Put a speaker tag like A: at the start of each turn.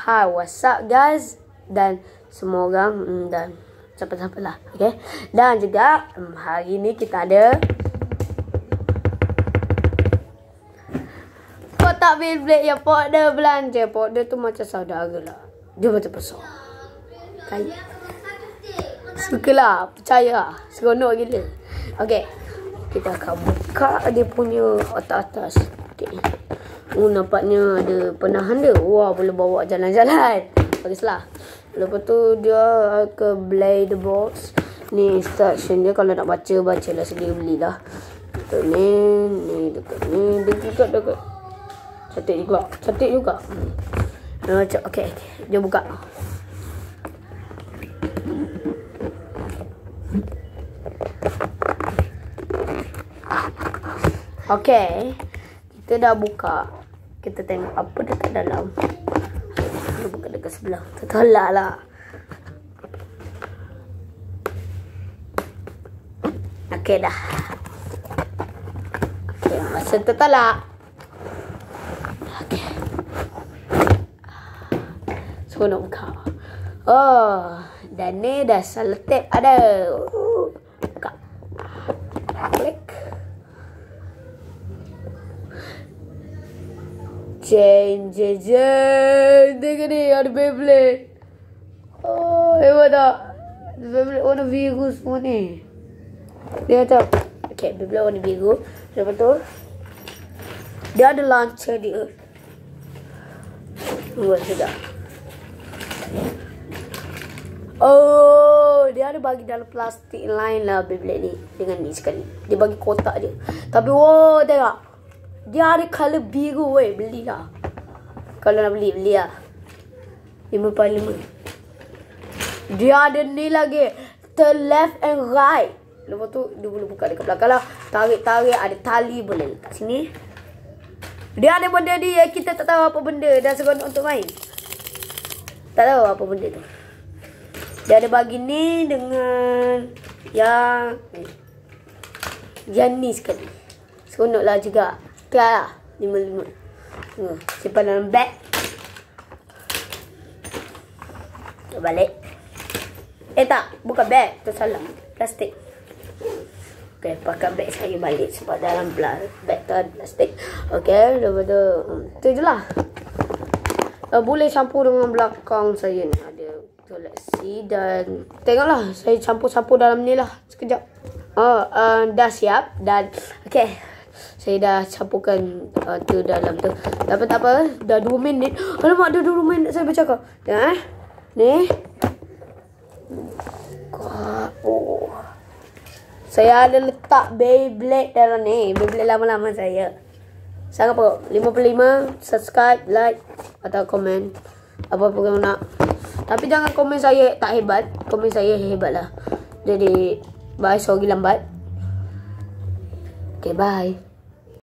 A: Hi, what's up guys? Dan semua orang mm, dan siapa-siapa lah. Okay. Dan juga mm, hari ni kita ada kotak Beyblade yang powder belanja. Powder tu macam saudara lah. Dia macam besar. Kaya. Sukalah. Percaya lah. Seronok gila. Okay. Kita akan buka dia punya atas-atas. Okay. Oh, nampaknya ada penahan dia. Wah, boleh bawa jalan-jalan. Baguslah. Lepas tu dia ke blade box. Ni instruction dia kalau nak baca, bacalah sendiri belilah. Dekat ni, ni dekat ni, dekat dekat. Cantik juga. Cantik juga. Macam, okay, okay. Dia buka. Okay. Kita dah buka. Kita tengok apa dekat dalam. Kita buka dekat sebelah. Tertolak lah. Okay dah. Okay, masa tertolak. Okay. So nak buka. Oh, dan ni dah selotip ada. Buka. Klik. Jeng, jeng, jeng. Tengok ni, ada Beyblade. Oh, hebat tak? Beyblade warna biru semua ni. Dia kata, okay, Beyblade warna biru. Lepas tu, dia ada launcher dia. Buat sedap. Oh, dia ada bagi dalam plastik lain lah Beyblade ni. Dengan ni sekali. Dia bagi kotak dia. Tapi, wow, tengok. Dia ada color biru weh. Belilah. Kalau nak beli, beli lah. RM55. Dia ada ni lagi. The left and right. Lepas tu, dia boleh buka dekat belakang lah. Tarik-tarik, ada tali boleh letak sini. Dia ada benda ni yang kita tak tahu apa benda. Dan seronok untuk main. Tak tahu apa benda tu. Dia ada bagi ni dengan yang yang ni sekali. Seronoklah juga. Try lah. Lima-lima. Uh, simpan dalam beg. Balik. Eh tak. Bukan beg. Tu salah. Plastik. Okay. Pakai beg saya balik. Sebab dalam beg tu ada plastik. Okay. Lepas tu. Um, tu je lah. Uh, boleh campur dengan belakang saya ni. Ada toilet seat dan tengoklah saya campur-campur dalam ni lah sekejap. Oh, uh, dah siap dan okay. Saya dah campurkan uh, tu dalam tu. Tak apa, tak apa. Dah 2 minit. Alamak, dah 2 minit saya bercakap. Ya, eh? Ni. Oh. Saya ada letak Beyblade dalam ni. Beyblade lama-lama saya. Sangat apa? 55, subscribe, like atau komen. Apa-apa kamu nak. Tapi jangan komen saya tak hebat. Komen saya hebat lah. Jadi, bye. Sorry lambat. Okay, bye.